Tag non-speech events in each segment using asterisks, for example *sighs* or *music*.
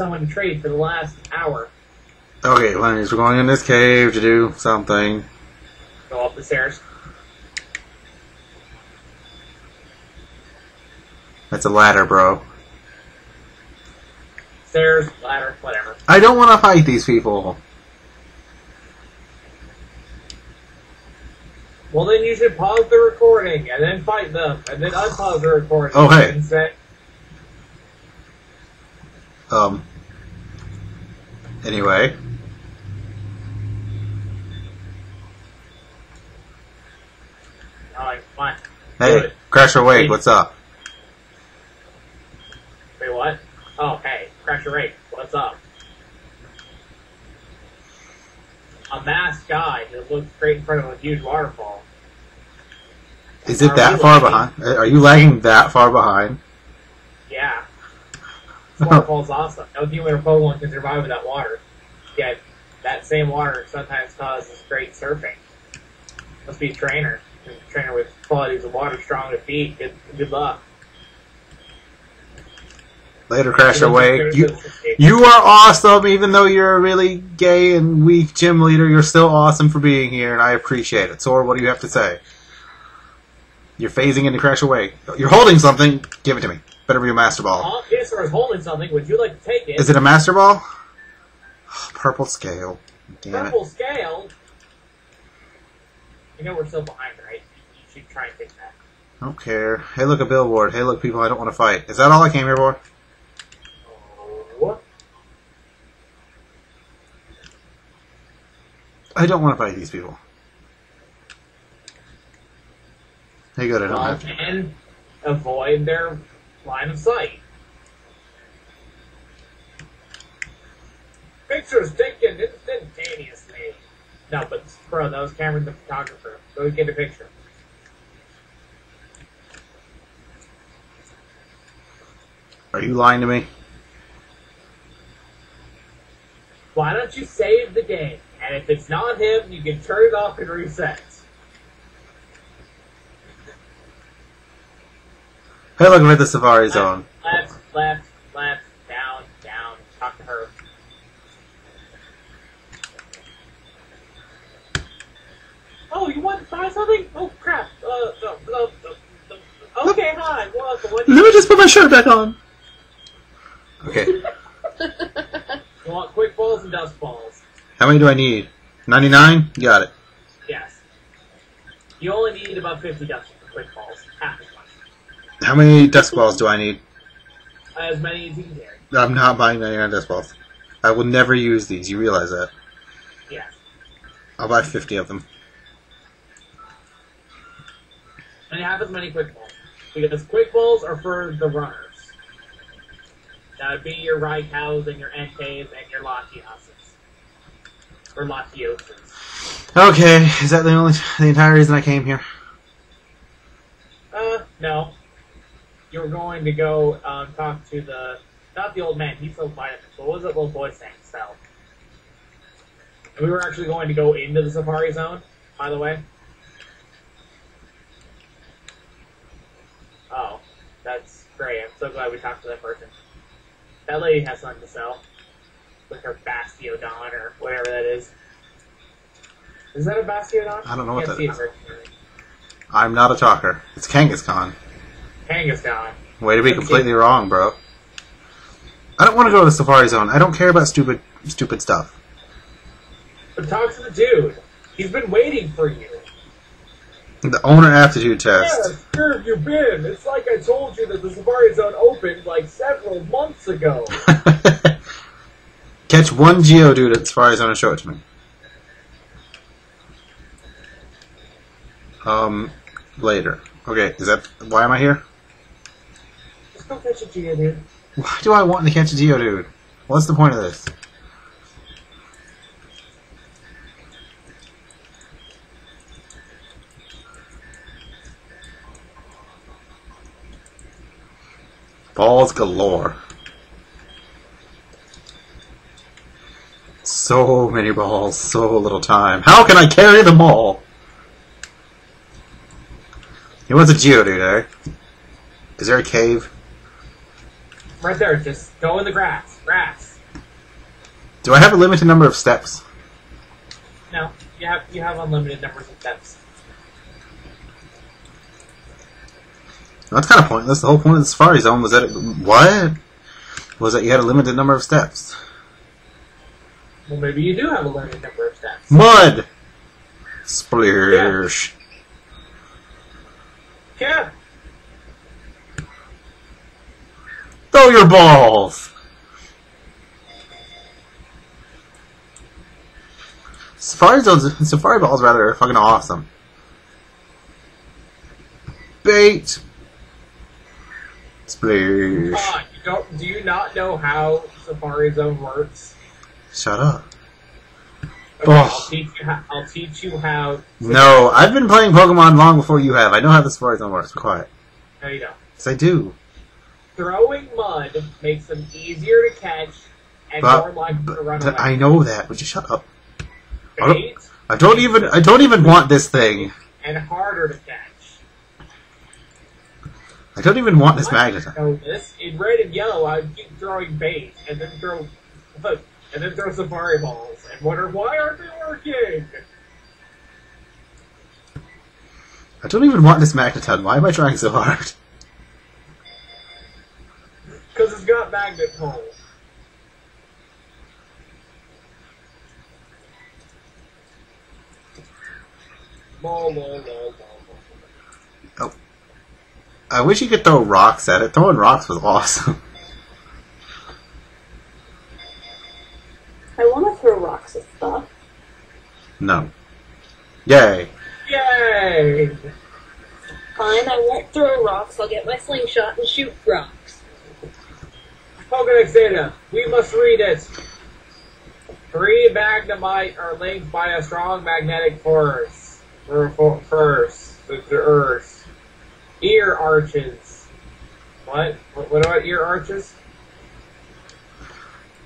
someone to trade for the last hour. Okay, Lenny's, we're going in this cave to do something. Go up the stairs. That's a ladder, bro. Stairs, ladder, whatever. I don't want to fight these people. Well, then you should pause the recording and then fight them, and then unpause the recording. Oh, hey. And say, Um. Anyway. oh, fine. Hey, Good. Crasher Wake, what's up? Wait, what? Oh, hey, Crasher Wake, what's up? A masked guy that looks straight in front of a huge waterfall. Is it Are that far lagging? behind? Are you lagging that far behind? Waterfall's awesome. No human or Pokemon can survive without water. Yet, that same water sometimes causes great surfing. Must be a trainer. A trainer with qualities of water strong to beat. Good, good luck. Later, Crasher Wake. You, you are awesome, even though you're a really gay and weak gym leader. You're still awesome for being here, and I appreciate it. Sora, what do you have to say? You're phasing into Crasher Wake. You're holding something. Give it to me. Better be a Master Ball. Isaur is holding something. Would you like to take it? Is it a Master Ball? *sighs* Purple scale. Damn it. Purple scale. You know we're still behind, right? You should try and fix that. I don't care. Hey, look, a billboard. Hey, look, people I don't want to fight. Is that all I came here for? Oh. I don't want to fight these people. Hey, good, I don't Well, have. and avoid their line of sight. Pictures taken instantaneously. No, but bro, that was Cameron the photographer. Go get a picture. Are you lying to me? Why don't you save the game? And if it's not him, you can turn it off and reset. Hey, look, I'm at the Safari Zone. Left, left, left, down, down. Talk to her. Oh, you want to buy something? Oh crap! Uh, uh, uh, uh, okay, hi. Welcome. What Let me just put my shirt back on. Okay. *laughs* you want? Quick balls and dusk balls. How many do I need? 99? Got it. Yes. You only need about fifty dust for quick balls. Half. How many dusk balls do I need? As many as you can carry. I'm not buying 99 dusk balls. I will never use these. You realize that. Yes. I'll buy 50 of them. And you have as many quick balls. Because quick balls are for the runners. That would be your Raikous and your Entei and your Latiases. Or Latioses. Okay, is that the only, the entire reason I came here? Uh, no. You were going to go um, talk to the, not the old man, he's so but what was that little boy saying, Sal? And we were actually going to go into the Safari Zone, by the way. Oh, that's great. I'm so glad we talked to that person. That lady has something to sell. With her Bastiodon or whatever that is. Is that a Bastiodon? I don't know what Can't that is. I'm not a talker. It's Kangaskhan. Kangaskhan. Way to be completely wrong, bro. I don't want to go to the Safari Zone. I don't care about stupid, stupid stuff. But talk to the dude. He's been waiting for you. The owner aptitude test. Yes, where have you been? It's like I told you that the Safari Zone opened like several months ago. *laughs* Catch one Geo, Geodude at Safari Zone and show it to me. Um, later. Okay, is that why am I here? Catch a Geo, dude. Why do I want to catch a Geodude? What's the point of this? Balls galore. So many balls, so little time. How can I carry them all? He wants a Geodude, eh? Is there a cave? Right there, just go in the grass. Grass. Do I have a limited number of steps? No, you have you have unlimited numbers of steps. That's kind of pointless. The whole point of the Safari Zone was that it, what was that you had a limited number of steps. Well, maybe you do have a limited number of steps. Mud, splash. Yeah. Throw your balls. Safari Zones, Safari Balls rather are fucking awesome. Bait. Splash. Don't, do you not know how Safari Zone works? Shut up. Okay, I'll teach you how. I'll teach you how. No, I've been playing Pokemon long before you have. I know how the Safari Zone works. Be quiet. No, you don't. Yes, I do. Throwing mud makes them easier to catch and But- more likely to run away. I know that. Would you shut up? I don't- Bait I don't even. I don't even want this thing. and harder to catch. I don't even want this magnet. know this. In red and yellow, I keep throwing bait and then throw, and then throw safari balls and wonder why aren't they working? I don't even want this magneton. Why am I trying so hard? Because magnet lol, lol. Oh. I wish you could throw rocks at it. Throwing rocks was awesome. *laughs* I want to throw rocks at stuff. No. Yay. Yay! Fine, I won't throw rocks. I'll get my slingshot and shoot rocks. Pokedex data. We must read it. Three Magnemite are linked by a strong magnetic force. For, for, force. The, the Earth. Ear arches. What? What, what about ear arches?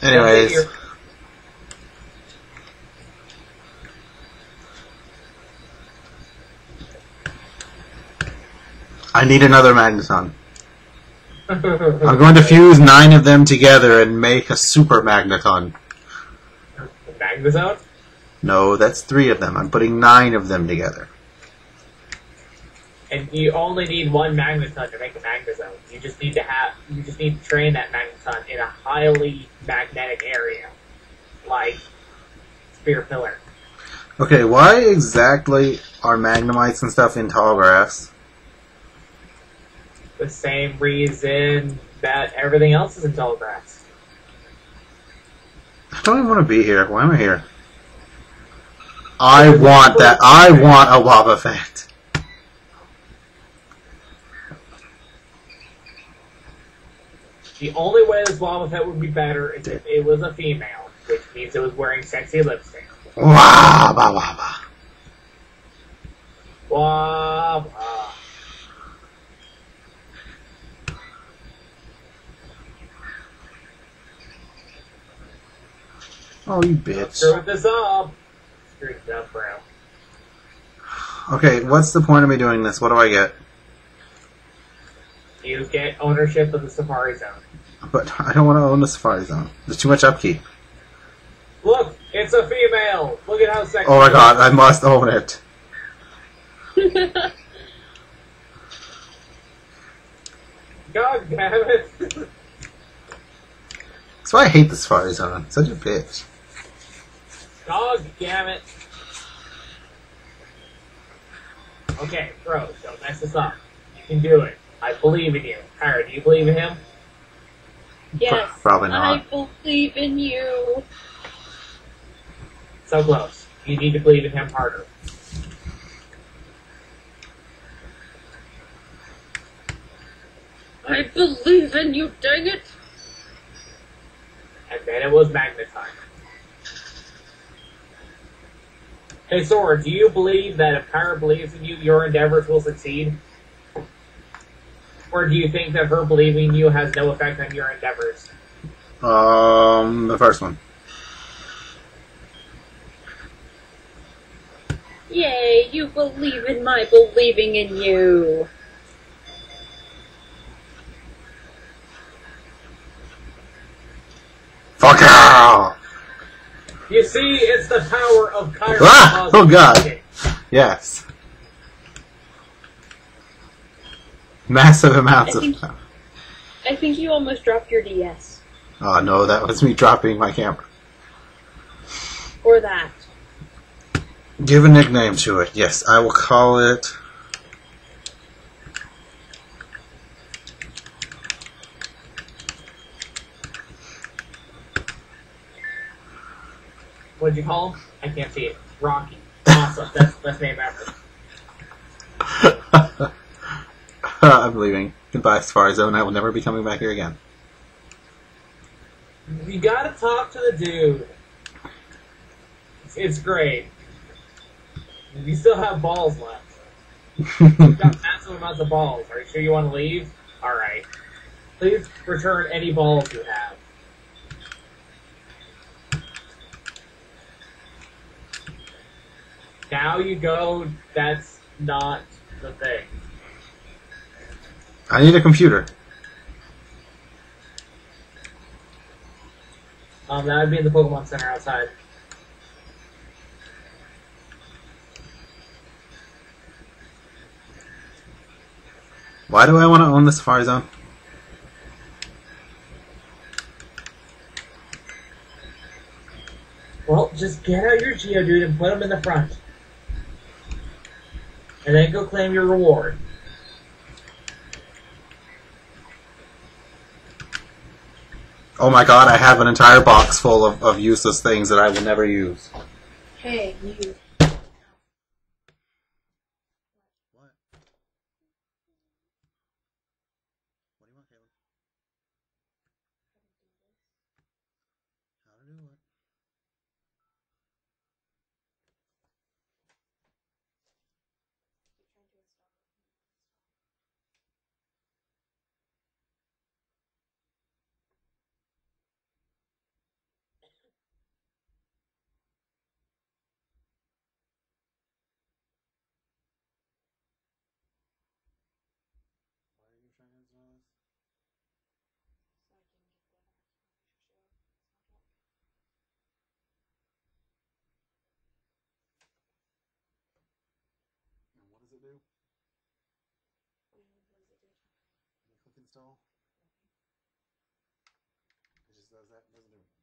Anyways, Ear- I need another magneton. *laughs* I'm going to fuse nine of them together and make a super magneton. Magnezone? No, that's three of them. I'm putting nine of them together. And you only need one magneton to make a magnezone. You just need to have you just need to train that magneton in a highly magnetic area. Like Spear Pillar. Okay, why exactly are magnemites and stuff in tall grass? The same reason that everything else is in tall grass. I don't even want to be here. Why am I here? I want that. I want a Wobbuffet. The only way this Wobbuffet would be better is if it was a female, which means it was wearing sexy lipstick. Wah, wah. Wah, wah. Oh, you bitch. Screw this up. Screw this up, bro. Okay, what's the point of me doing this? What do I get? You get ownership of the Safari Zone. But I don't want to own the Safari Zone. There's too much upkeep. Look, it's a female. Look at how sexy. Oh my god. I must own it. *laughs* God damn it. That's why I hate the Safari Zone. Such a bitch. Dog damn it. Okay, bro, don't mess this up. You can do it. I believe in you. Kaira, do you believe in him? yes, Probably not. I believe in you. So close. You need to believe in him harder. I believe in you, dang it. And then it was Magneton. Hey, Sora, do you believe that if Kaira believes in you, your endeavors will succeed? Or do you think that her believing you has no effect on your endeavors? Um, the first one. Yay, you believe in my believing in you. Fuck yeah! You see, it's the power of Kaira. Ah! Oh, God. Okay. Yes. Massive amounts I of. think- I think you almost dropped your DS. Oh no, that was me dropping my camera. Or that. Give a nickname to it. Yes, I will call it. What'd you call him? I can't see it. Rocky. Awesome. That's the best name ever. *laughs* I'm leaving. Goodbye, Safari Zone. I will never be coming back here again. You gotta talk to the dude. It's, it's great. You still have balls left. You've got *laughs* massive amounts of balls. Are you sure you want to leave? Alright. Please return any balls you have. Now you go, that's not the thing. I need a computer. Um, that would be in the Pokemon Center outside. Why do I want to own the Safari Zone? Well, just get out your Geodude and put him in the front. And then go claim your reward. Oh my god, I have an entire box full of, of useless things that I will never use. Hey, you. What? What do you want, Caleb? How to do it? Why are you trying to install this? And what does it do? You click install. It just does that. Doesn't do.